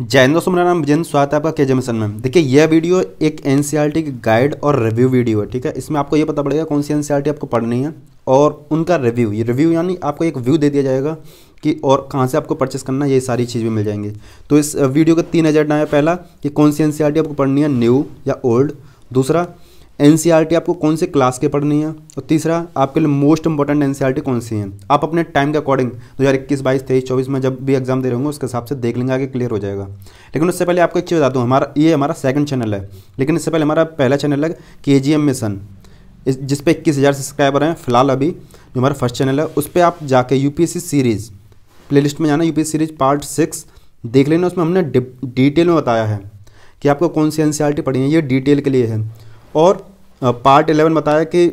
हिंद दोस्तों, मेरा नाम विजेंद्र स्वागत है आपका के जमसन में। देखिए, यह वीडियो एक एन की गाइड और रिव्यू वीडियो है, ठीक है? इसमें आपको ये पता पड़ेगा कौन सी एन आपको पढ़नी है और उनका रिव्यू ये रिव्यू यानी आपको एक व्यू दे दिया जाएगा कि और कहाँ से आपको परचेस करना है, ये सारी चीज़ भी मिल जाएँगी। तो इस वीडियो का तीन एजेंडा है, पहला कि कौन सी एन आपको पढ़नी है न्यू या ओल्ड दूसरा एन आपको कौन से क्लास के पढ़नी है? और तीसरा, आपके लिए मोस्ट इंपॉर्टेंट एन कौन सी है? आप अपने टाइम के अकॉर्डिंग दो हज़ार इक्कीस, बाईस, तेईस, चौबीस में जब भी एग्ज़ाम दे रहे होंगे, उसके हिसाब से देख लेंगे आगे क्लियर हो जाएगा। लेकिन उससे पहले आपको एक चीज़ बता दूँ, हमारा, ये हमारा सेकंड चैनल है। लेकिन इससे पहले हमारा पहला चैनल है के जी एम मिशन जिस पे इक्कीस हज़ार सब्सक्राइबर हैं, फ़िलहाल अभी, जो हमारा फ़र्स्ट चैनल है, उस पर आप जाके यूपीएससी सीरीज़ प्ले में जाना यूपीएससी सीरीज़ पार्ट सिक्स देख लेना, उसमें हमने डिटेल में बताया है कि आपको कौन सी एन पढ़ी है, ये डिटेल के लिए है। और पार्ट इलेवन बताया कि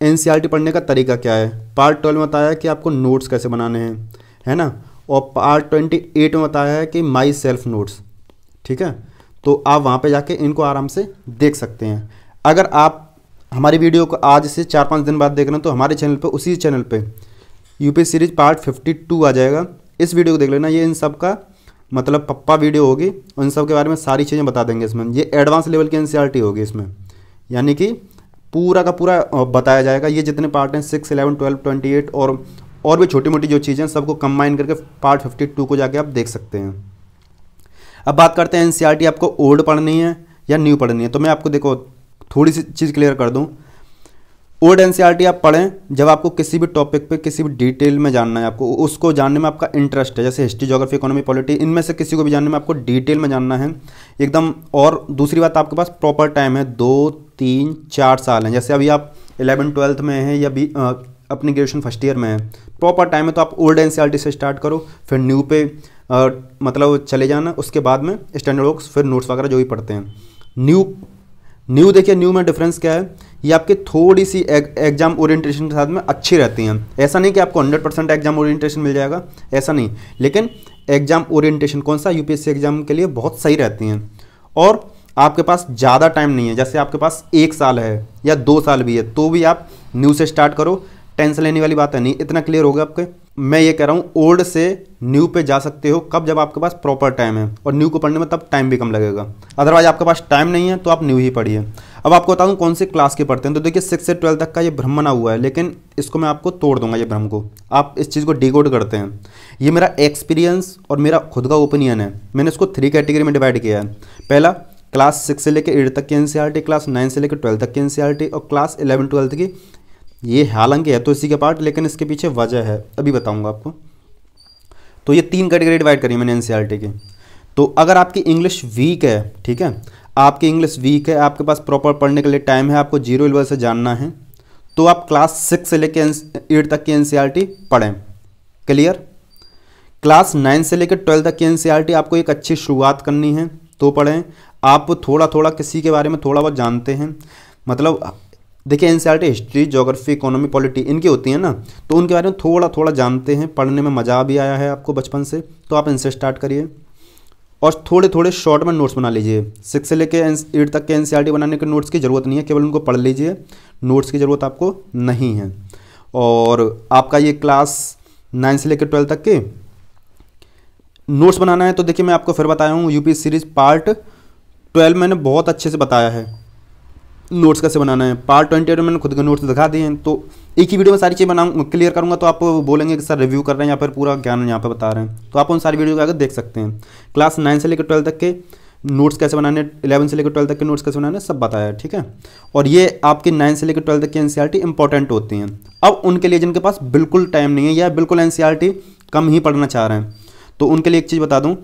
एन e पढ़ने का तरीका क्या है? पार्ट ट्वेल्व में बताया कि आपको नोट्स कैसे बनाने हैं, है ना? और पार्ट ट्वेंटी एट में बताया है कि माई सेल्फ नोट्स ठीक है? तो आप वहाँ पे जाके इनको आराम से देख सकते हैं। अगर आप हमारी वीडियो को आज से चार पाँच दिन बाद देख रहे हैं तो हमारे चैनल पे, उसी चैनल पे UP series part fifty two आ जाएगा। इस वीडियो को देख लेना। ये इन सब का मतलब पप्पा वीडियो होगी। उन सब के बारे में सारी चीज़ें बता देंगे इसमें। ये एडवांस लेवल की एन होगी इसमें। यानी कि पूरा का पूरा बताया जाएगा। ये जितने पार्ट हैं six eleven twelve twenty eight और और भी छोटी मोटी जो चीज़ें हैं, सबको कंबाइन करके पार्ट फिफ्टी टू को जाके आप देख सकते हैं। अब बात करते हैं एन आपको ओल्ड पढ़नी है या न्यू पढ़नी है? तो मैं आपको देखो, थोड़ी सी चीज़ क्लियर कर दूँ। ओल्ड एन आप पढ़ें, जब आपको किसी भी टॉपिक पे, किसी भी डिटेल में जानना है आपको, उसको जानने में आपका इंटरेस्ट है। जैसे हिस्ट्री जोग्राफी इकोनॉमी पॉलिटी इनमें से किसी को भी जानने में आपको डिटेल में जानना है। एकदम, और दूसरी बात, आपके पास प्रॉपर टाइम है, दो तीन चार साल हैं। जैसे अभी आप इलेवन ट्वेल्थ में हैं या भी अपनी ग्रेजुएशन फ़र्स्ट ईयर में है प्रॉपर टाइम है तो आप ओल्ड एन से स्टार्ट करो फिर न्यू पे आ, मतलब चले जाना उसके बाद में स्टैंडर्ड वर्क्स फिर नोट्स वगैरह जो भी पढ़ते हैं। न्यू न्यू देखिए न्यू में डिफरेंस क्या है? ये आपकी थोड़ी सी एग्ज़ाम ओरिएंटेशन के साथ में अच्छी रहती हैं। ऐसा नहीं कि आपको 100 परसेंट एग्ज़ाम ओरिएंटेशन मिल जाएगा ऐसा नहीं। लेकिन एग्ज़ाम ओरिएंटेशन कौन सा? यूपीएससी एग्ज़ाम के लिए बहुत सही रहती हैं। और आपके पास ज़्यादा टाइम नहीं है। जैसे आपके पास एक साल है या दो साल भी है तो भी आप न्यू से स्टार्ट करो। टेंशन लेने वाली बात है, नहीं, इतना क्लियर होगा आपके। मैं ये कह रहा हूँ ओल्ड से न्यू पे जा सकते हो कब जब आपके पास प्रॉपर टाइम है, और न्यू को पढ़ने में तब टाइम भी कम लगेगा। अदरवाइज़ आपके पास टाइम नहीं है तो आप न्यू ही पढ़िए। अब आपको बता दूँ कौन से क्लास के पढ़ते हैं तो देखिए सिक्स से ट्वेल्थ तक का ये भ्रम बना हुआ है, लेकिन इसको मैं आपको तोड़ दूँगा ये भ्रम को। आप इस चीज़ को डिकोड करते हैं। ये मेरा एक्सपीरियंस और मेरा खुद का ओपिनियन है। मैंने इसको थ्री कैटेगरी में डिवाइड किया है। पहला क्लास सिक्स से लेकर एट तक की एन क्लास नाइन से लेकर ट्वेल्थ तक की एन और क्लास इलेवन, ट्वेल्थ की ये हालाँकि है तो इसी के पार्ट, लेकिन इसके पीछे वजह है। अभी बताऊँगा आपको। तो ये तीन कैटेगरी डिवाइड करी मैंने एन की। तो अगर आपकी इंग्लिश वीक है, ठीक है, आपकी इंग्लिश वीक है, आपके पास प्रॉपर पढ़ने के लिए टाइम है, आपको ज़ीरो लेवल से जानना है तो आप क्लास सिक्स से लेकर एट तक की एन पढ़ें। क्लियर? क्लास नाइन से लेकर ट्वेल्थ तक की एन आपको एक अच्छी शुरुआत करनी है तो पढ़ें। आप थोड़ा थोड़ा किसी के बारे में थोड़ा बहुत जानते हैं। मतलब देखिए N history geography economy, polity, इनकी होती है ना तो उनके बारे में थोड़ा थोड़ा जानते हैं, पढ़ने में मज़ा भी आया है आपको बचपन से तो आप इनसे स्टार्ट करिए। और थोड़े थोड़े शॉर्ट में नोट्स बना लीजिए। सिक्स से लेके एट तक के एन बनाने के नोट्स की ज़रूरत नहीं है, केवल उनको पढ़ लीजिए। नोट्स की ज़रूरत आपको नहीं है। और आपका ये क्लास नाइन से लेकर ट्वेल्थ तक के नोट्स बनाना है तो देखिए, मैं आपको फिर बताया हूँ, यूपी सीरीज़ पार्ट ट्वेल्व मैंने बहुत अच्छे से बताया है। नोट्स कैसे बनाना है? पार्ट ट्वेंटी एट मैंने खुद के नोट्स दिखा दिए हैं तो एक ही वीडियो में सारी चीज़ बनाऊँ, क्लियर करूँगा तो आप बोलेंगे कि सर रिव्यू कर रहे हैं या फिर पूरा ज्ञान यहाँ पर बता रहे हैं। तो आप उन सारी वीडियो को आगे देख सकते हैं। क्लास नाइन से लेकर ट्वेल्थ तक के नोट्स कैसे बनाने, इलेवन से लेकर ट्वेल्थ तक के नोट्स कैसे बनाने, सब बताया है, ठीक है? और ये आपके नाइन से लेकर ट्वेल्थ तक की एनसीईआरटी इंपॉर्टेंट होती हैं। अब उनके लिए जिनके पास बिल्कुल टाइम नहीं है या बिल्कुल एनसीईआरटी कम ही पढ़ना चाह रहे हैं तो उनके लिए एक चीज़ बता दूँ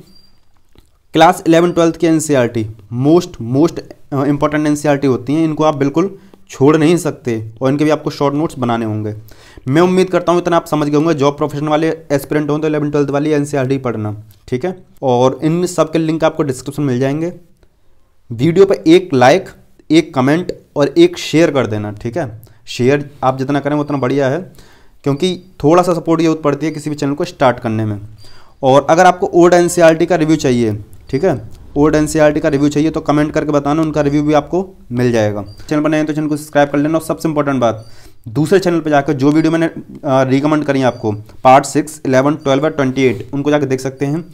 क्लास इलेवन ट्वेल्थ की N most most important N होती हैं, इनको आप बिल्कुल छोड़ नहीं सकते और इनके भी आपको शॉर्ट नोट्स बनाने होंगे। मैं उम्मीद करता हूँ, इतना आप समझ गए होंगे जॉब प्रोफेशन वाले एस्पिरेंट हों तो इलेवन ट्वेल्थ वाली एन पढ़ना, ठीक है? और इन सब के लिंक आपको डिस्क्रिप्शन मिल जाएँगे। वीडियो पर एक लाइक एक कमेंट और एक शेयर कर देना, ठीक है? शेयर आप जितना करें उतना बढ़िया है, क्योंकि थोड़ा सा सपोर्ट ये पड़ती है किसी भी चैनल को स्टार्ट करने में। और अगर आपको ओल्ड एन का रिव्यू चाहिए ठीक है? ओल्ड एन का रिव्यू चाहिए तो कमेंट करके बताना, उनका रिव्यू भी आपको मिल जाएगा। चैनल पर नए तो चैनल को सब्सक्राइब कर लेना और सबसे इंपॉर्टेंट बात, दूसरे चैनल पर जाकर जो वीडियो मैंने रिकमेंड करी आपको पार्ट सिक्स इलेवन ट्वेल्व और ट्वेंटी एट उनको जाकर देख सकते हैं।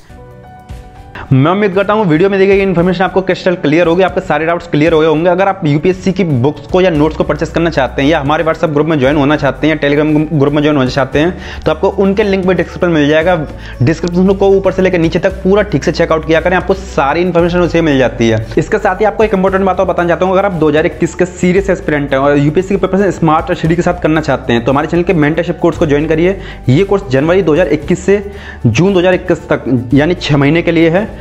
मैं उम्मीद करता हूँ वीडियो में दी गई इन्फॉर्मेशन आपको क्रिस्टल क्लियर होगी, आपके सारे डाउट्स क्लियर हो गए होंगे। अगर आप यूपीएससी की बुक्स को या नोट्स को परचेस करना चाहते हैं या हमारे व्हाट्सअप ग्रुप में ज्वाइन होना चाहते हैं या टेलीग्राम ग्रुप में ज्वाइन होना चाहते हैं तो आपको उनके लिंक में डिस्क्रिप्शन मिल जाएगा। डिस्क्रिप्शन को ऊपर से लेकर नीचे तक पूरा ठीक से चेकआउट किया करें, आपको सारी इन्फॉर्मेशन उसे मिल जाती है। इसके साथ ही आपको एक इंपॉर्टेंट बात बताना चाहता हूँ, अगर आप दो हज़ार इक्कीस के सीरियस एस्पिरेंट हैं और यूपीएससी के पेपर स्मार्ट स्टडी के साथ करना चाहते हैं तो हमारे चैनल के मेंटरशिप कोर्स को ज्वाइन करिए। ये कोर्स जनवरी 2021 से जून 2021 तक, यानी छः महीने के लिए है।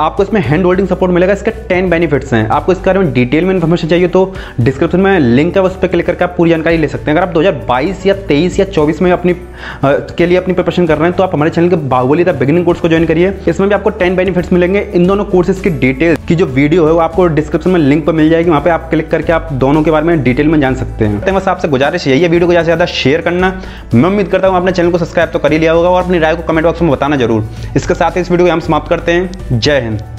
आपको इसमें हैंड होल्डिंग सपोर्ट मिलेगा, इसके टेन बेनिफिट्स हैं। आपको इसके बारे में डिटेल में इन्फॉर्मेशन चाहिए तो डिस्क्रिप्शन में लिंक है, उस पर क्लिक करके आप पूरी जानकारी ले सकते हैं। अगर आप 2022 या 23 या 24 में अपनी के लिए अपनी प्रिपरेशन कर रहे हैं तो आप हमारे चैनल के बाहुबली द बिगिनिंग कोर्स को ज्वाइन करिए। इसमें भी आपको टेन बेनिफिट्स मिलेंगे। इन दोनों कोर्सेज की डिटेल की जो वीडियो है, वो आपको डिस्क्रिप्शन में लिंक पर मिल जाएगी। वहाँ पर आप क्लिक करके आप दोनों के बारे में डिटेल में जान सकते हैं। बस आपसे गुजारिश यही है वीडियो को ज़्यादा से ज़्यादा शेयर करना। मैं उम्मीद करता हूँ अपने चैनल को सब्सक्राइब तो कर ही लिया होगा और अपनी राय को कमेंट बॉक्स में बताना ज़रूर। इसके साथ ही इस वीडियो को हम समाप्त करते हैं। जय and